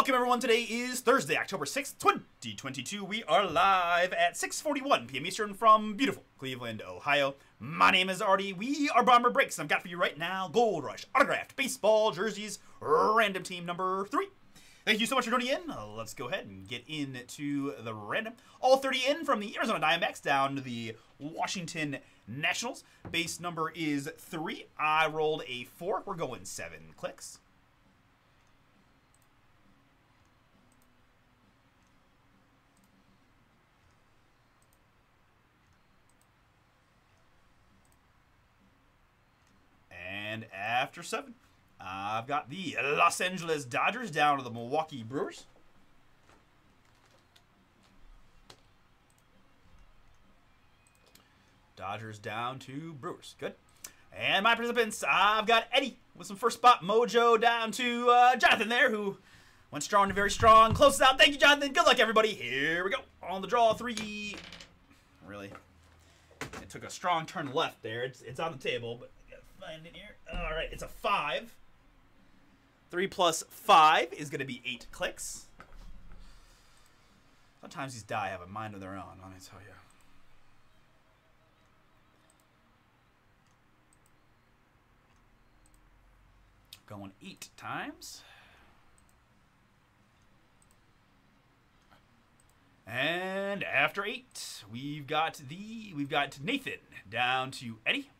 Welcome everyone. Today is Thursday, October 6th, 2022. We are live at 6:41 p.m. Eastern from beautiful Cleveland, Ohio. My name is Artie. We are Bomber Breaks. and I've got for you right now Gold Rush autographed baseball jerseys, random team number 3. Thank you so much for joining in. Uh, let's go ahead and get into the random. All 30 in from the Arizona Diamondbacks down to the Washington Nationals. Base number is 3. I rolled a 4. We're going 7 clicks. And after seven, I've got the Los Angeles Dodgers down to the Milwaukee Brewers. Dodgers down to Brewers. Good. And my participants, I've got Eddie with some first spot mojo down to uh, Jonathan there, who went strong to very strong. Closes out. Thank you, Jonathan. Good luck, everybody. Here we go. On the draw, three. Really? It took a strong turn left there. It's, it's on the table, but find it here. All right, it's a five. Three plus five is going to be eight clicks. Sometimes these die have a mind of their own, let me tell you. Going eight times. And after eight, we've got the we've got Nathan down to Eddie.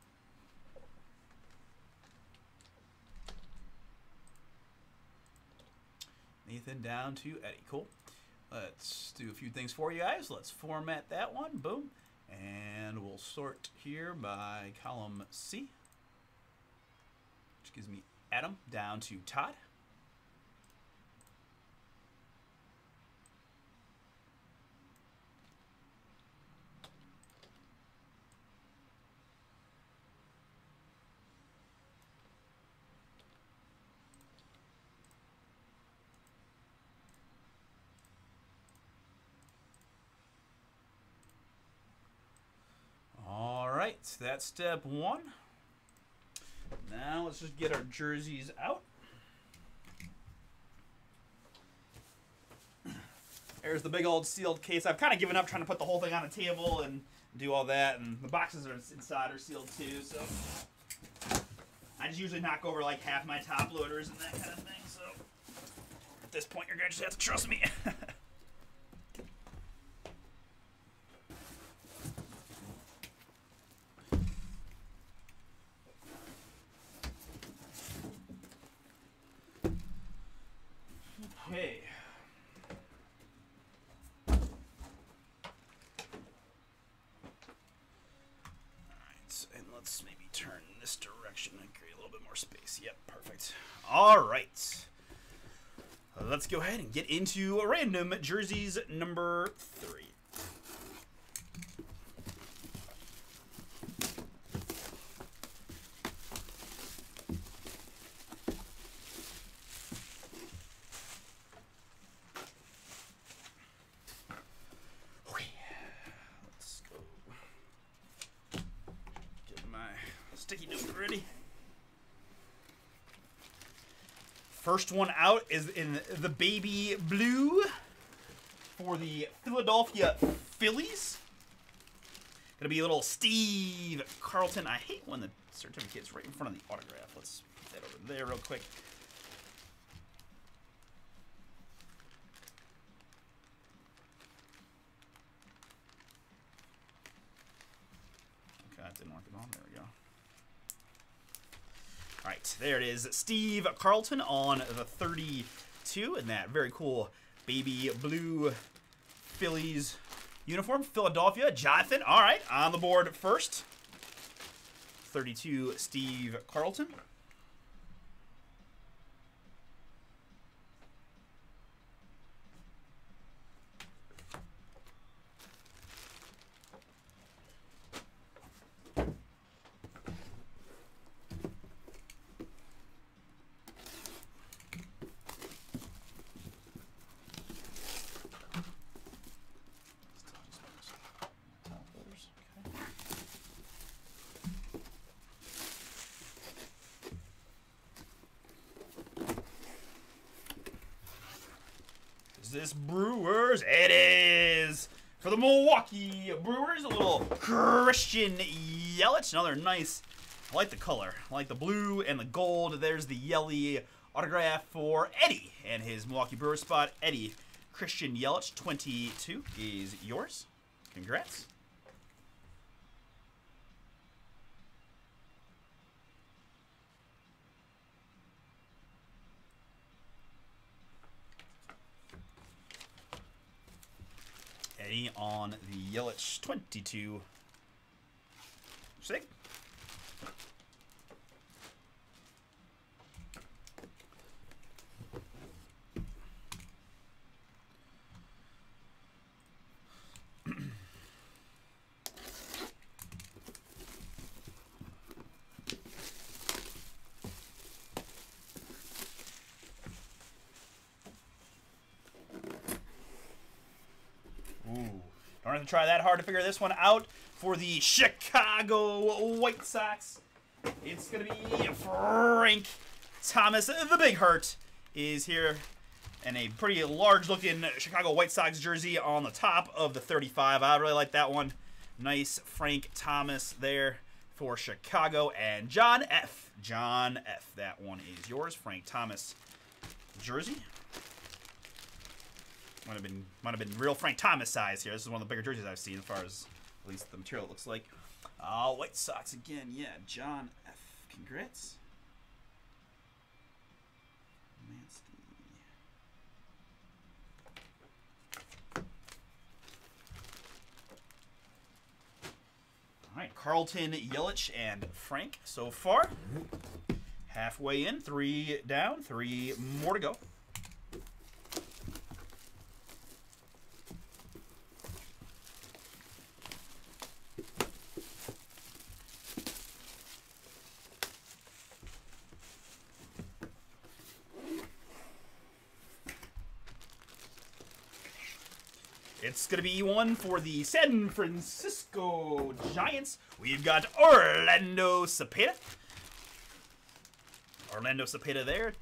Nathan down to Eddie. Cool. Let's do a few things for you guys. Let's format that one. Boom. And we'll sort here by column C, which gives me Adam down to Todd. Right, that's step one. Now let's just get our jerseys out. There's the big old sealed case. I've kind of given up trying to put the whole thing on a table and do all that, and the boxes are inside are sealed too, so I just usually knock over like half my top loaders and that kind of thing, so at this point you're gonna just have to trust me. Okay. And let's maybe turn this direction and create a little bit more space. Yep, perfect. Alright. Let's go ahead and get into random jerseys number three. First one out is in the baby blue for the Philadelphia Phillies. Gonna be a little Steve Carlton. I hate when the certificate's right in front of the autograph. Let's put that over there real quick. Okay, that didn't work at all. There we go. Right, there it is. Steve Carlton on the 32 in that very cool baby blue Phillies uniform. Philadelphia, Jonathan. All right, on the board first. 32, Steve Carlton. Is this Brewers? It is! For the Milwaukee Brewers, a little Christian Yelich. Another nice, I like the color. I like the blue and the gold. There's the yelly autograph for Eddie and his Milwaukee Brewers spot. Eddie Christian Yelich, 22 is yours. Congrats. On the Yelich 22 sig. Have to try that hard to figure this one out for the Chicago White Sox. It's going to be Frank Thomas. The Big Hurt is here. And a pretty large-looking Chicago White Sox jersey on the top of the 35. I really like that one. Nice Frank Thomas there for Chicago. And John F. John F. That one is yours. Frank Thomas jersey. Might have been might have been real Frank Thomas size here. This is one of the bigger jerseys I've seen as far as at least the material looks like. Uh, White Sox again, yeah. John F. Congrats. All right, Carlton, Yelich, and Frank so far. Halfway in, three down, three more to go. It's going to be one for the San Francisco Giants. We've got Orlando Cepeda. Orlando Cepeda there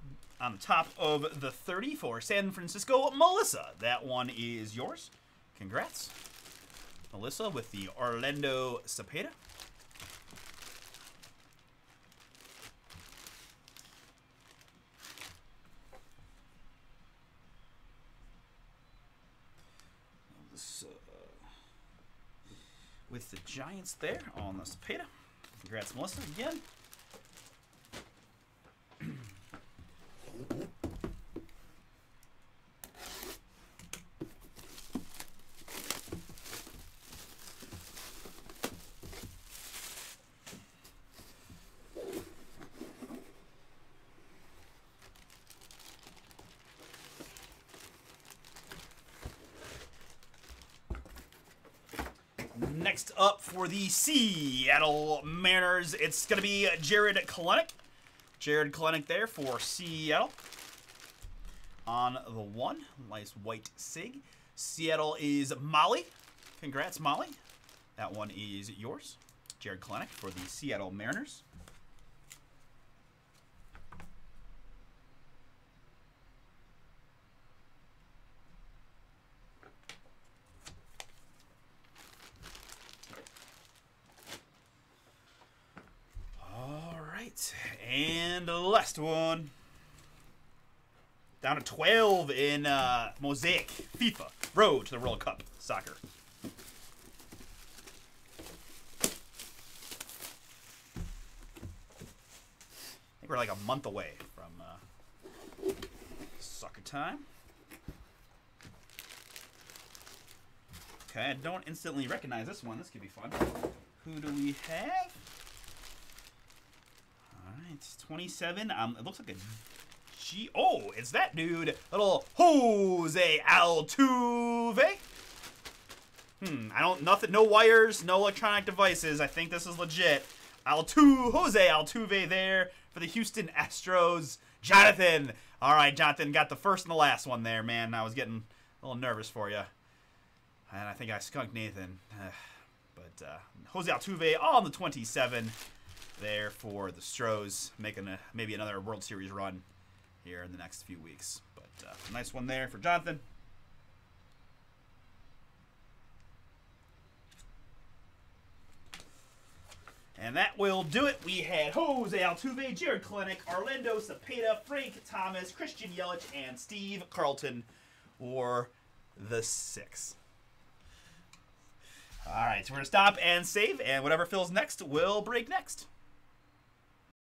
on top of the 30 for San Francisco. Melissa, that one is yours. Congrats. Melissa with the Orlando Cepeda. Uh, with the Giants there on the Cepeda. Congrats, Melissa, again. Next up for the Seattle Mariners, it's going to be Jared Kelenic. Jared Kelenic there for Seattle. On the one, nice white SIG. Seattle is Molly. Congrats, Molly. That one is yours. Jared Kelenic for the Seattle Mariners. And the last one. Down to 12 in uh, Mosaic FIFA Road to the World Cup Soccer. I think we're like a month away from uh, soccer time. Okay, I don't instantly recognize this one. This could be fun. Who do we have? It's 27. Um, it looks like a G. Oh, it's that dude. Little Jose Altuve. Hmm. I don't. Nothing. No wires. No electronic devices. I think this is legit. Altu Jose Altuve there for the Houston Astros. Jonathan. All right, Jonathan got the first and the last one there, man. I was getting a little nervous for you. And I think I skunked Nathan. but uh, Jose Altuve on the 27 there for the Stros, making a, maybe another World Series run here in the next few weeks. But uh, nice one there for Jonathan. And that will do it. We had Jose Altuve, Jared Kelenic, Orlando Cepeda, Frank Thomas, Christian Yelich, and Steve Carlton were the six. All right, so we're going to stop and save, and whatever fills next will break next.